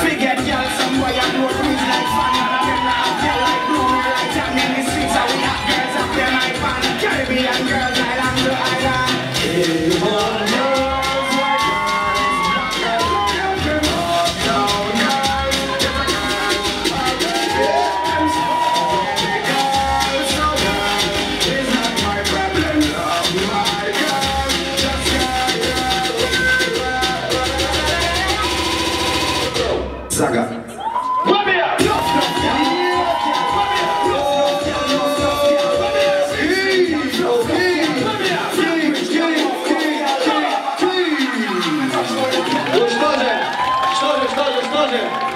Say, Forget Saga. Что же, что же, что же, что же?